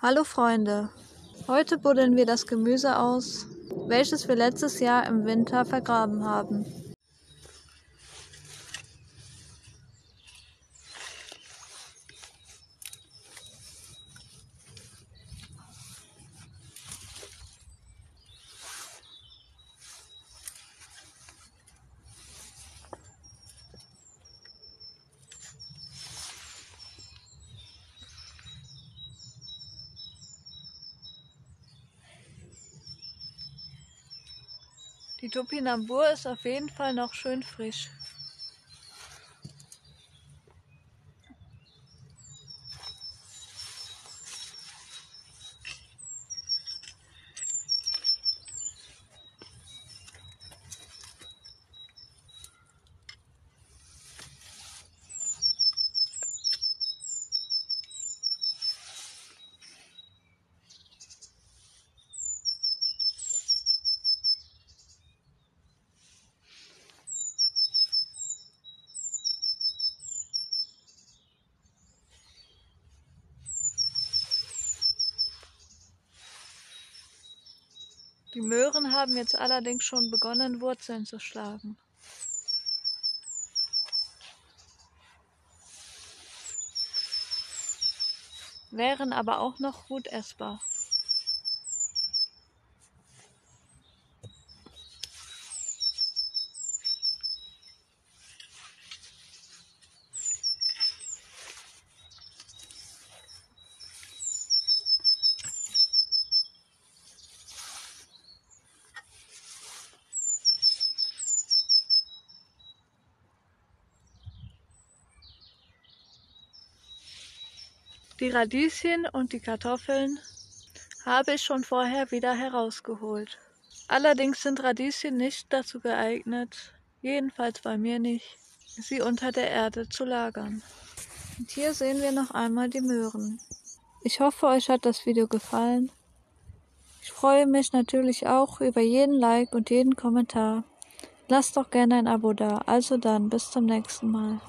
Hallo Freunde, heute buddeln wir das Gemüse aus, welches wir letztes Jahr im Winter vergraben haben. Die Topinambur ist auf jeden Fall noch schön frisch. Die Möhren haben jetzt allerdings schon begonnen, Wurzeln zu schlagen. Wären aber auch noch gut essbar. Die Radieschen und die Kartoffeln habe ich schon vorher wieder herausgeholt. Allerdings sind Radieschen nicht dazu geeignet, jedenfalls bei mir nicht, sie unter der Erde zu lagern. Und hier sehen wir noch einmal die Möhren. Ich hoffe, euch hat das Video gefallen. Ich freue mich natürlich auch über jeden Like und jeden Kommentar. Lasst doch gerne ein Abo da. Also dann, bis zum nächsten Mal.